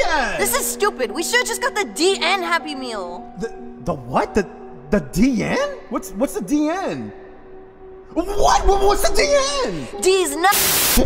Yeah. This is stupid. We should have just got the DN Happy Meal. the the what? The the DN? What's what's the DN? What- What's the DN? D's nuts.